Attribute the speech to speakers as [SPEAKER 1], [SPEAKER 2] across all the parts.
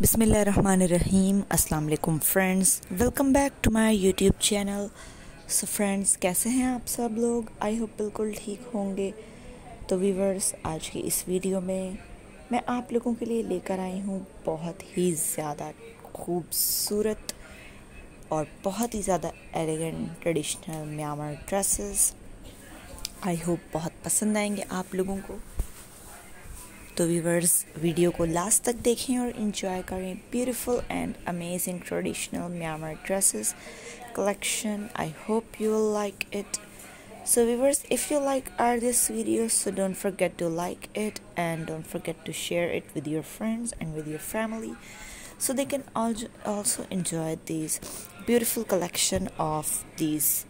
[SPEAKER 1] बिसमीम अस्सलाम वालेकुम friends, welcome back to my YouTube channel. So friends कैसे हैं आप सब लोग? आई होप बिल्कुल ठीक होंगे। तो वीवर्स आज की इस वीडियो में मैं आप लोगों के लिए लेकर आई हूँ बहुत ही ज़्यादा खूबसूरत और बहुत ही ज़्यादा elegant traditional Myanmar dresses I hope बहुत पसंद आएँगे आप लोगों को। तो व्यूवर्स वीडियो को लास्ट तक देखें और इन्जॉय करें beautiful and amazing traditional Myanmar dresses collection i hope you will like it so viewers if you like our this video so don't forget to like it and don't forget to share it with your friends and with your family so they can also enjoy these beautiful collection of these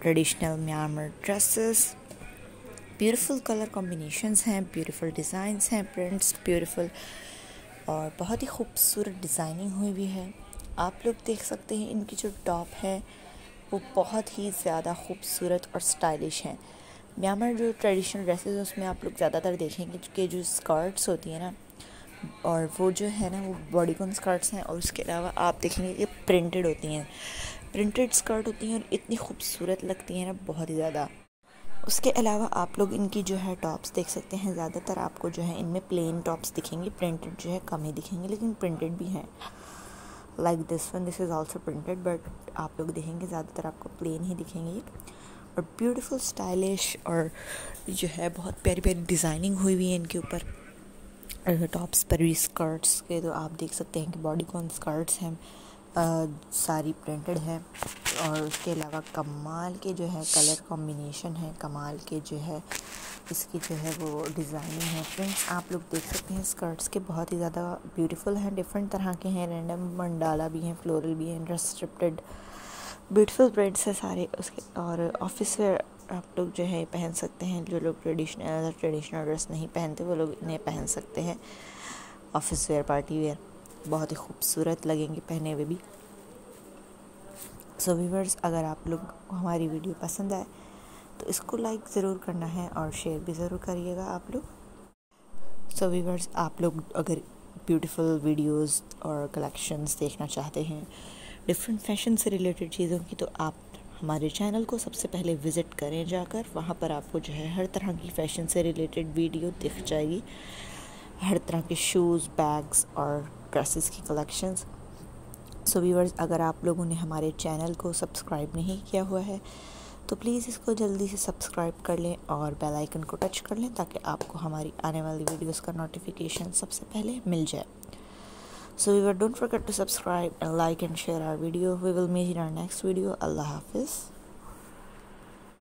[SPEAKER 1] traditional Myanmar dresses Beautiful colour combinations हैं beautiful designs हैं prints beautiful और बहुत ही खूबसूरत designing हुई भी है। आप लोग देख सकते हैं इनकी जो टॉप है, वो बहुत ही ज़्यादा खूबसूरत और स्टाइलिश हैं। म्यांमार जो ट्रेडिशनल ड्रेसेस उसमें आप लोग ज़्यादातर देखेंगे कि जो स्कर्ट्स होती हैं ना, और वो जो है ना, वो बॉडीकॉन स्कर्ट्स हैं और उसके अलावा आप देखेंगे कि प्रिंटेड होती हैं। प्रिंटेड स्कर्ट होती हैं और इतनी खूबसूरत लगती हैं ना, बहुत ही ज़्यादा। उसके अलावा आप लोग इनकी जो है टॉप्स देख सकते हैं, ज़्यादातर आपको जो है इनमें प्लेन टॉप्स दिखेंगे प्रिंटेड जो है कम ही दिखेंगे, लेकिन प्रिंटेड भी हैं। Like this one this is also printed but आप लोग देखेंगे, ज़्यादातर आपको प्लेन ही दिखेंगे और ब्यूटीफुल स्टाइलिश और जो है बहुत प्यारी प्यारी डिज़ाइनिंग हुई हुई है इनके ऊपर। टॉप्स पर भी स्कर्ट्स के तो आप देख सकते हैं कि बॉडी कॉन स्कर्ट्स हैं। सारी प्रिंटेड है और उसके अलावा कमाल के जो है कलर कॉम्बिनेशन है, कमाल के जो है इसकी जो है वो डिज़ाइनिंग है। फ्रेंड्स आप लोग देख सकते हैं स्कर्ट्स के बहुत ही ज़्यादा ब्यूटीफुल हैं डिफरेंट तरह के हैं। रैंडम मंडाला भी हैं फ्लोरल भी हैं रेस्ट्रिप्टेड ब्यूटीफुल प्रिंट्स है सारे उसके। और ऑफ़िस वेयर आप लोग जो है पहन सकते हैं, जो लोग ट्रेडिशनल ट्रेडिशनल ड्रेस नहीं पहनते, वो लोग इन्हें पहन सकते हैं। ऑफ़िस वेयर पार्टी वेयर बहुत ही खूबसूरत लगेंगे पहने हुए भी। सो so, वीवर्स अगर आप लोग हमारी वीडियो पसंद आए तो इसको लाइक ज़रूर करना है और शेयर भी ज़रूर करिएगा आप लोग। सो so, वीवर्स आप लोग अगर ब्यूटीफुल वीडियोस और कलेक्शंस देखना चाहते हैं डिफरेंट फ़ैशन से रिलेटेड चीज़ों की तो आप हमारे चैनल को सबसे पहले विज़िट करें जाकर। वहाँ पर आपको जो है हर तरह की फ़ैशन से रिलेटेड वीडियो दिख जाएगी। हर तरह के शूज़ बैग्स और ड्रेसेस की कलेक्शंस सो व्यूवर्स अगर आप लोगों ने हमारे चैनल को सब्सक्राइब नहीं किया हुआ है तो प्लीज़ इसको जल्दी से सब्सक्राइब कर लें और बेल आइकन को टच कर लें ताकि आपको हमारी आने वाली वीडियोस का नोटिफिकेशन सबसे पहले मिल जाए। So we were don't forget to subscribe and like and share our video will meet in our next video अल्लाह हाफिज़